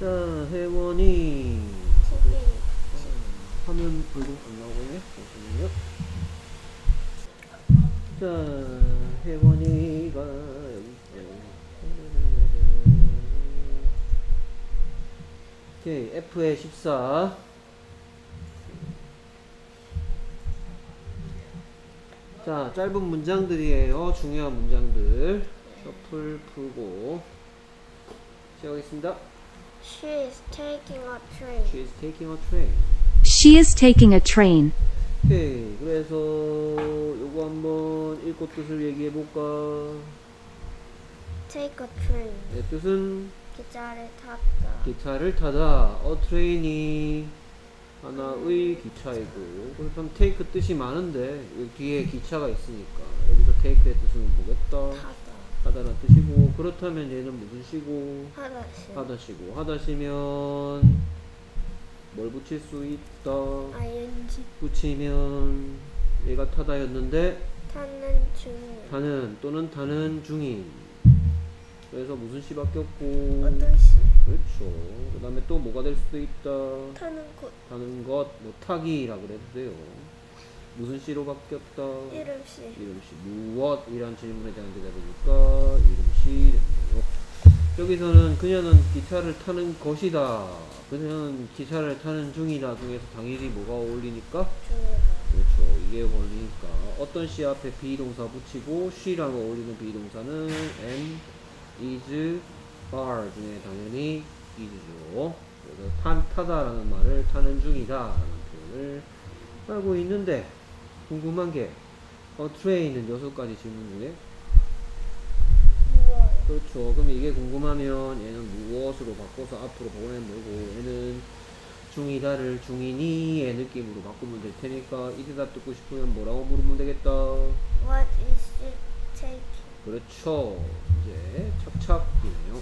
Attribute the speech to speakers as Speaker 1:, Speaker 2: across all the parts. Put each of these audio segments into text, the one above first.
Speaker 1: 자, 혜원이
Speaker 2: TV
Speaker 1: 화면 얼굴 안 나오네. 잠시만요. 자, 혜원이가 여기 있어요. 오케이, F의 14. 자, 짧은 문장들이에요. 중요한 문장들. 셔플 풀고 시작하겠습니다.
Speaker 2: She is taking a train.
Speaker 1: She is taking a train.
Speaker 3: She is taking a train.
Speaker 1: 오케이. 그래서 요거 한번 읽고 뜻을 얘기해 볼까?
Speaker 2: Take a train.
Speaker 1: 네, 뜻은
Speaker 2: 기차를 탔다.
Speaker 1: 기차를 타다. a train이 하나의 기차이고. 그래서 take 뜻이 많은데 여기 뒤에 기차가 있으니까 여기서 take의 뜻은 뭐겠다?
Speaker 2: 타다.
Speaker 1: 하다라는 뜻이고 그렇다면 얘는 무슨 시고?
Speaker 2: 하다시.
Speaker 1: 하다시고 하다시면 뭘 붙일 수 있다?
Speaker 2: ing.
Speaker 1: 붙이면 얘가 타다였는데
Speaker 2: 타는 중.
Speaker 1: 타는 또는 타는 중인 그래서 무슨 시밖에 없고
Speaker 2: 어떤 시?
Speaker 1: 그렇죠 그 다음에 또 뭐가 될 수도 있다
Speaker 2: 타는 곳.
Speaker 1: 타는 것뭐 타기라 그래도 돼요 무슨 시로 바뀌었다
Speaker 2: 이름시.
Speaker 1: 이름시 무엇 이란 질문에 대한 대답이니까 여기서는 그녀는 기차를 타는 것이다 그녀는 기차를 타는 중이다 중에서 당연히 뭐가 어울리니까
Speaker 2: 중이다.
Speaker 1: 그렇죠. 이게 어울리니까 어떤 시 앞에 비동사 붙이고 she랑 어울리는 비동사는 am, is, are 중에 당연히 is죠. 그래서 탄, 타다라는 말을 타는 중이다 라는 표현을 알고 있는데 궁금한 게 어, train은 여섯 가지 질문 중에? 그렇죠. 그럼 이게 궁금하면 얘는 무엇으로 바꿔서 앞으로 보내보고 얘는 중이다를 중이니의 느낌으로 바꾸면 될 테니까 이 대답 듣고 싶으면 뭐라고 물으면 되겠다.
Speaker 2: What is she taking?
Speaker 1: 그렇죠. 이제 착착이네요.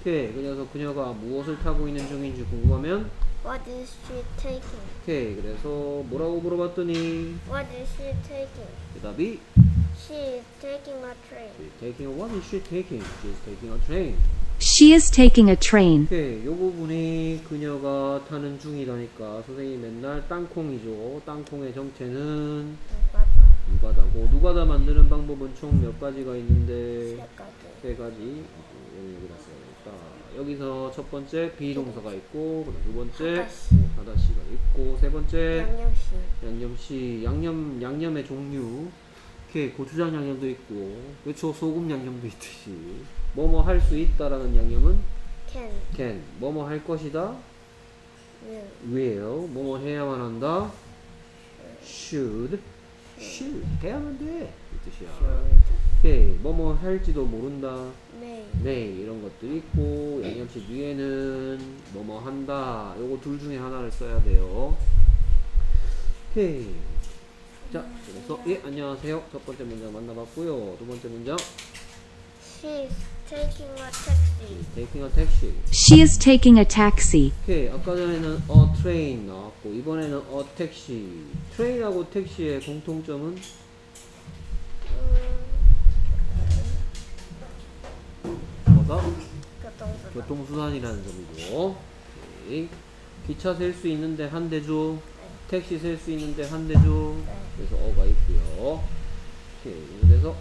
Speaker 1: 오케이. 그래서 그녀가 무엇을 타고 있는 중인지 궁금하면
Speaker 2: What is she taking?
Speaker 1: 오케이. 그래서 뭐라고 물어봤더니
Speaker 2: What is she taking?
Speaker 1: 대답이
Speaker 2: She is taking a train.
Speaker 1: She's taking what is she taking? She's taking a train.
Speaker 3: She is taking a train.
Speaker 1: 오케이, 요 부분이 그녀가 타는 중이라니까 선생님이 맨날 땅콩이죠. 땅콩의 정체는
Speaker 2: 누가다.
Speaker 1: 누가다고 누가다 만드는 방법은 총 몇 가지가 있는데
Speaker 2: 세 가지.
Speaker 1: 세 가지 여기 여기다 써야겠다. 여기서 첫 번째 비동사가 있고 그다음 두 번째. 하다시가 있고 세 번째
Speaker 2: 양념시.
Speaker 1: 양념시 양념 양념의 종류 이렇게 고추장 양념도 있고 그렇죠 소금 양념도 있듯이. 뭐뭐 할 수 있다라는 양념은?
Speaker 2: can.
Speaker 1: can 뭐뭐 할 것이다?
Speaker 2: will.
Speaker 1: will 뭐뭐 해야만 한다? should. should. 해야만 돼 이 뜻이야.
Speaker 2: should.
Speaker 1: 오케이 뭐뭐 할지도 모른다.
Speaker 2: may.
Speaker 1: may 이런 것도 있고 양념시 뒤에는 뭐뭐 한다. 요거 둘 중에 하나를 써야 돼요. 오케이 자 그래서 예 안녕하세요 첫 번째 문장 만나봤고요 두 번째 문장
Speaker 2: She is taking a taxi.
Speaker 1: taking a taxi
Speaker 3: She is taking a taxi.
Speaker 1: 오케이 아까 전에는 a train 나왔고 이번에는 a taxi 트레인하고 택시의 공통점은 뭐다?
Speaker 2: 교통수단.
Speaker 1: 교통수단이라는 점이고 오케이. 기차 셀 수 있는데 한 대죠 택시 셀 수 있는데 한 대죠
Speaker 2: 네.
Speaker 1: 그래서 어가 있고요 오케이 그래서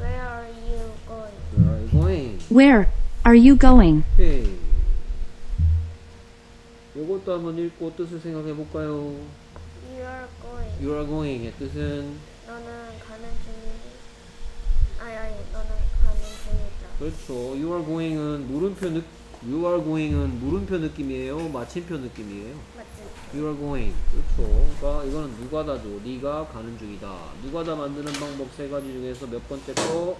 Speaker 2: Where are you going?
Speaker 1: where are you going?
Speaker 3: Where are you going?
Speaker 1: 오케이 요것도 한번 읽고 뜻을 생각해 볼까요?
Speaker 2: You are going.
Speaker 1: You are going의 뜻은
Speaker 2: 너는 가는 중이니? 아니 아니 너는 가는 중이다.
Speaker 1: 그렇죠. You are going은 물음표 느 You are going은 물음표 느낌이에요. 마침표 느낌이에요.
Speaker 2: 맞지?
Speaker 1: You are going. 그렇죠. 그러니까 이거는 누가 다죠. 네가 가는 중이다. 누가 다 만드는 방법 세 가지 중에서 몇 번째 거?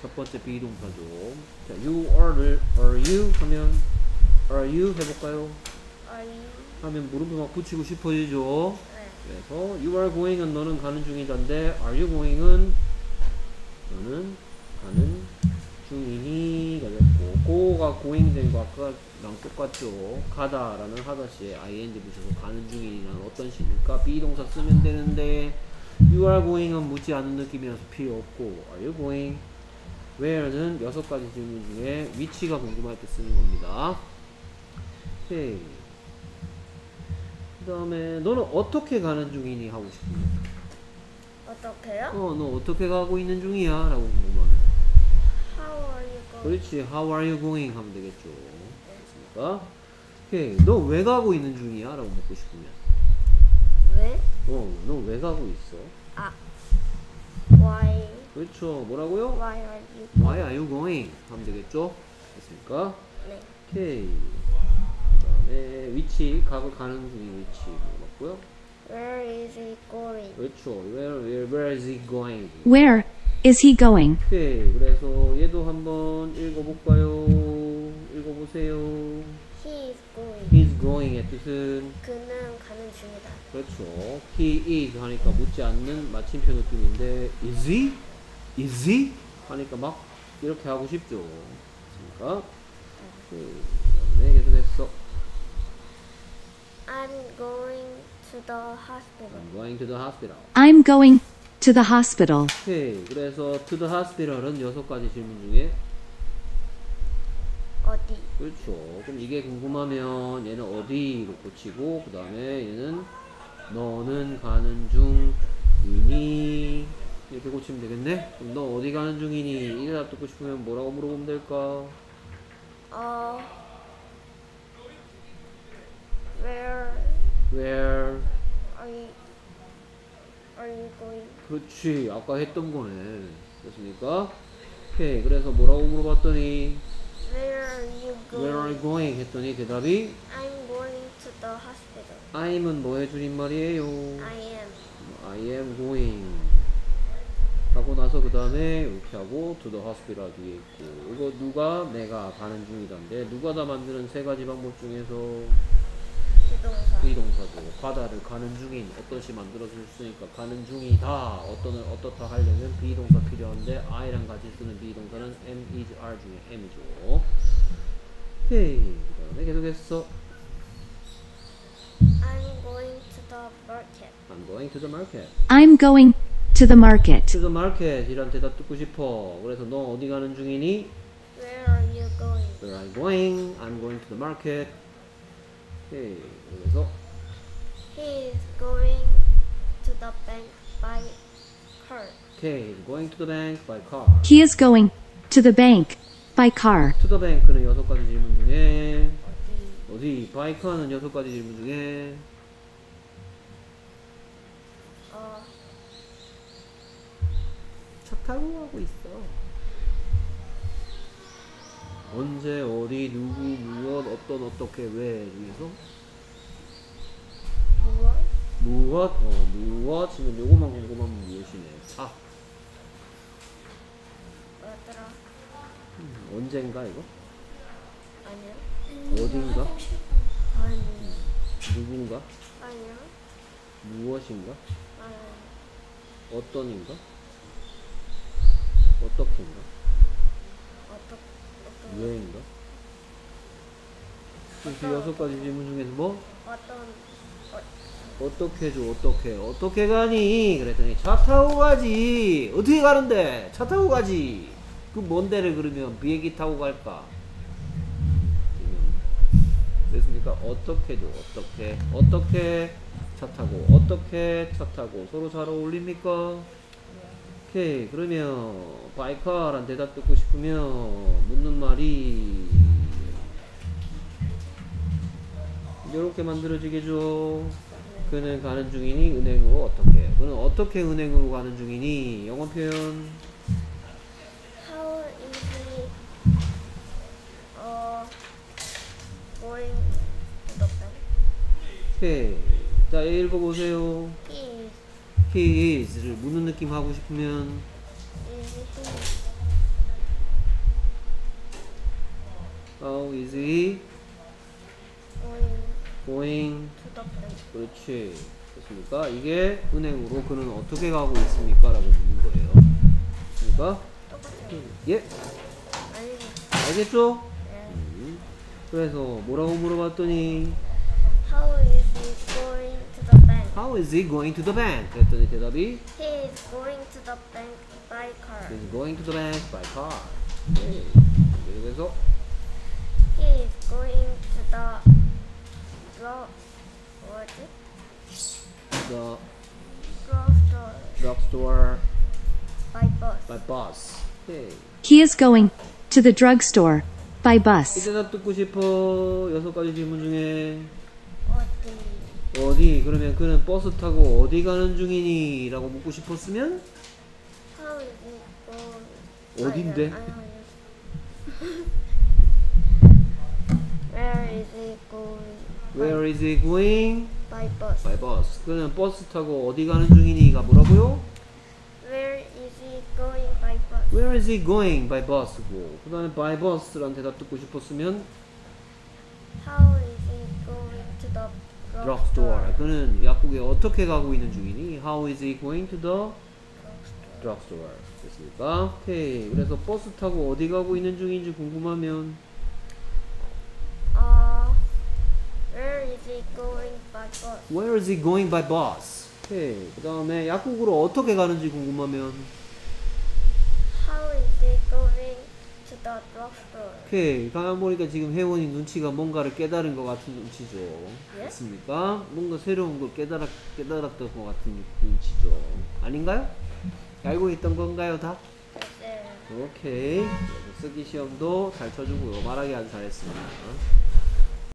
Speaker 1: 첫 번째 비동사죠. 자, you are를 are you 하면 are you 해볼까요?
Speaker 2: Are you?
Speaker 1: 하면 물음표 막 붙이고 싶어지죠.
Speaker 2: 네.
Speaker 1: 그래서 you are going은 너는 가는 중이다인데 are you going은 너는 가는 go가 going 된거 아까랑 똑같죠 가다라는 하다시에 ing 붙여서 가는 중이라는 어떤 시니까 비동사 쓰면 되는데 you are going은 묻지 않은 느낌이라서 필요 없고 are you going where는 여섯 가지 질문 중에 위치가 궁금할 때 쓰는 겁니다. 오케이. 그 다음에 너는 어떻게 가는 중이니 하고 싶으면
Speaker 2: 어떻게요?
Speaker 1: 어, 너 어떻게 가고 있는 중이야? 라고 궁금하면
Speaker 2: How are you going?
Speaker 1: 그렇지. How are you going? 하면 되겠죠. 됐습니까? 오케이. 너 왜 가고 있는 중이야? 라고 묻고 싶으면
Speaker 2: 왜?
Speaker 1: 어, 너 왜 가고 있어?
Speaker 2: 아. Why?
Speaker 1: 그렇죠. 뭐라고요?
Speaker 2: Why are you?
Speaker 1: Why are you going? 하면 되겠죠? 됐습니까?
Speaker 2: 네.
Speaker 1: 오케이. 그 다음에 위치, 가고 가는 중인 위치 물어봤고요.
Speaker 2: Where is he going?
Speaker 1: 그렇죠. Where, where, where is he going?
Speaker 3: Where is he going?
Speaker 1: 오케이. 그래서 얘도 한번 읽어볼까요? 읽어보세요.
Speaker 2: He is going.
Speaker 1: He's going의 뜻은
Speaker 2: 그는 가는 중이다.
Speaker 1: 그렇죠. He is 하니까 묻지 않는 마침표 느낌인데 is he? is he? 하니까 막 이렇게 하고 싶죠. 그렇습니까? 오케이. 그 다음에 계속했어.
Speaker 2: I'm going to the hospital.
Speaker 1: I'm going to the hospital.
Speaker 3: I'm going to the hospital.
Speaker 1: 오케이. 그래서 to the hospital은 여섯 가지 질문 중에
Speaker 2: 어디?
Speaker 1: 그렇죠. 그럼 이게 궁금하면 얘는 어디로 고치고 그 다음에 얘는 너는 가는 중이니 이렇게 고치면 되겠네. 그럼 너 어디 가는 중이니? 이 대답 듣고 싶으면 뭐라고 물어보면 될까?
Speaker 2: 어. Where
Speaker 1: Where?
Speaker 2: are you? Are you going?
Speaker 1: 그렇지. 아까 했던 거네. 됐습니까? 오케이. 그래서 뭐라고 물어봤더니
Speaker 2: Where are you going?
Speaker 1: Where are you going? 했더니 대답이
Speaker 2: I'm going to the hospital.
Speaker 1: I'm은 뭐의 줄임말이에요?
Speaker 2: I am.
Speaker 1: I am going 하고 나서 그 다음에 이렇게 하고 to the hospital 뒤에 있고 이거 누가 내가 가는 중이던데 누가 다 만드는 세 가지 방법 중에서
Speaker 2: 부동사.
Speaker 1: 비동사도 바다를 가는 중인 어떤 시 만들어줄 수 있으니까 가는 중이다 어떤 어떻다 하려면 비동사 필요한데 I랑 같이 쓰는 비동사는 am, is, are 중에 am이죠 오케이 그 다음에 계속했어
Speaker 2: I'm going to the market.
Speaker 1: I'm going to the market
Speaker 3: I'm going to the market.
Speaker 1: to the market 이란 대답 듣고 싶어 그래서 너 어디 가는 중이니?
Speaker 2: Where are you going?
Speaker 1: Where are you going? I'm going to the market. 오케이. 그래서
Speaker 2: He is going to the bank by car.
Speaker 1: 오케이. Going to the bank by car.
Speaker 3: He is going to the bank by car.
Speaker 1: To the bank는 여섯 가지 질문 중에
Speaker 2: 어디?
Speaker 1: 어디? by car는 여섯 가지 질문 중에
Speaker 2: 어.
Speaker 1: 차 타고 가고 있어. 언제 어디 누구 무엇 어떤 어떻게 왜 중에서
Speaker 2: 무엇?
Speaker 1: 무엇 어 무엇이면 요거만 궁금하면 무엇이네. 차
Speaker 2: 뭐였더라?
Speaker 1: 언젠가 이거
Speaker 2: 아니야.
Speaker 1: 어딘가
Speaker 2: 아니.
Speaker 1: 누군가
Speaker 2: 아니야.
Speaker 1: 무엇인가
Speaker 2: 아니.
Speaker 1: 어떤인가 어떻게인가
Speaker 2: 어떻 어 떤
Speaker 1: 왜인가? 그 여섯 가지 질문 중에서 뭐?
Speaker 2: 어떤 어,
Speaker 1: 어떻게 줘 어떻게? 어떻게 가니? 그랬더니 차 타고 가지. 어떻게 가는데? 차 타고 가지. 그먼 데를 그러면 비행기 타고 갈까? 됐습니까? 어떻게 줘 어떻게? 어떻게 차 타고? 어떻게 차 타고? 서로 잘 어울립니까 오케이 그러면 바이카란 대답 듣고 싶으면 묻는 말이 이렇게 만들어지겠죠. 그는 가는 중이니 은행으로 어떻게? 그는 어떻게 은행으로 가는 중이니? 영어 표현.
Speaker 2: How is he 어 going to the bank?
Speaker 1: 오케이. 자, 읽어보세요. Is를 묻는 느낌 하고 싶으면 How is he
Speaker 2: going?
Speaker 1: 그렇지. 됐습니까? 이게 은행으로 그는 어떻게 가고 있습니까? 라고 묻는 거예요.
Speaker 2: 똑같아요.
Speaker 1: 예? 알겠죠?
Speaker 2: 네.
Speaker 1: 음. 그래서 뭐라고 물어봤더니
Speaker 2: How is he going to the bank?
Speaker 1: How is he going to the bank? 그랬더니 대답이
Speaker 2: He is going to the bank by car.
Speaker 1: He's going to the bank by car. 오케이. 그래서
Speaker 2: He is going to the dro 뭐지?
Speaker 1: the
Speaker 2: drugstore
Speaker 1: drugstore
Speaker 2: by bus.
Speaker 1: by bus. 오케이.
Speaker 3: He is going to the drugstore by
Speaker 1: 이
Speaker 3: bus.
Speaker 1: 대답 듣고 싶어. 여섯 가지 질문 중에
Speaker 2: 어디?
Speaker 1: 어디? 그러면 그는 버스 타고 어디 가는 중이니? 라고 묻고 싶었으면
Speaker 2: he going?
Speaker 1: 어딘데?
Speaker 2: Where is he going?
Speaker 1: Where is he going?
Speaker 2: By bus.
Speaker 1: by bus. 그는 버스 타고 어디 가는 중이니가 뭐라고요?
Speaker 2: Where is he going by bus?
Speaker 1: Where is he going by bus고 그 다음에 by bus라는 대답 듣고 싶었으면
Speaker 2: How
Speaker 1: drugstore. 그는 약국에 어떻게 가고 있는 중이니? How is he going to the drugstore? 됐습니까? 오케이. 그래서 버스 타고 어디 가고 있는 중인지 궁금하면
Speaker 2: Uh, where is he going by bus?
Speaker 1: Where is he going by bus? 오케이. 그 다음에 약국으로 어떻게 가는지 궁금하면
Speaker 2: How is he going to the drugstore?
Speaker 1: 오케이. 가만 보니까 지금 혜원이 눈치가 뭔가를 깨달은 것 같은 눈치죠.
Speaker 2: 예?
Speaker 1: 맞습니까? 뭔가 새로운 걸 깨달았, 깨달았던 것 같은 눈치죠. 아닌가요? 알고 있던 건가요, 다?
Speaker 2: 네.
Speaker 1: 오케이. 쓰기 시험도 잘 쳐주고요. 말하기 아주 잘했습니다.